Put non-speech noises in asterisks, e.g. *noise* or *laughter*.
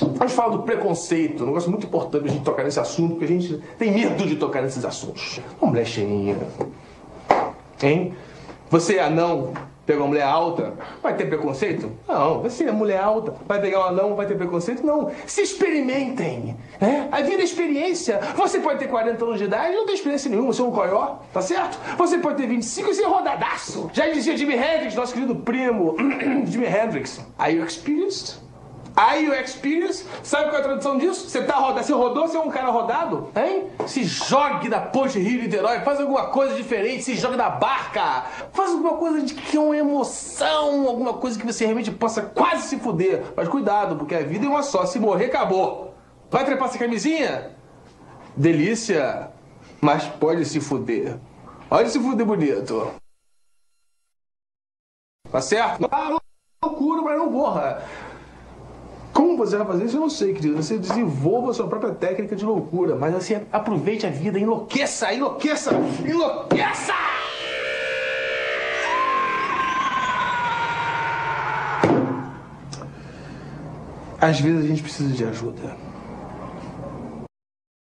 Vamos falar do preconceito, um negócio muito importante a gente tocar nesse assunto, porque a gente tem medo de tocar nesses assuntos. Uma mulher cheinha. Hein? Você é anão, pega uma mulher alta, vai ter preconceito? Não. Você é mulher alta, vai pegar um anão, vai ter preconceito? Não. Se experimentem. Né? A vida é experiência. Você pode ter 40 anos de idade não tem experiência nenhuma, você é um coió, tá certo? Você pode ter 25 e ser rodadaço. Já dizia Jimi Hendrix, nosso querido primo, *clears throat* Jimi Hendrix. Are you experienced? Are you experienced? Sabe qual é a tradução disso? Você tá rodado, você rodou, você é um cara rodado? Hein? Se jogue da ponte Rio Niterói, faz alguma coisa diferente, se jogue da barca, faz alguma coisa de que é uma emoção, alguma coisa que você realmente possa quase se fuder. Mas cuidado, porque a vida é uma só, se morrer, acabou. Vai trepar essa camisinha? Delícia, mas pode se fuder. Pode se fuder bonito. Tá certo? Ah, loucura, mas não morra. Você vai fazer isso, eu não sei, querido. Você desenvolva a sua própria técnica de loucura, mas assim, aproveite a vida, enlouqueça, enlouqueça, enlouqueça! Às vezes a gente precisa de ajuda.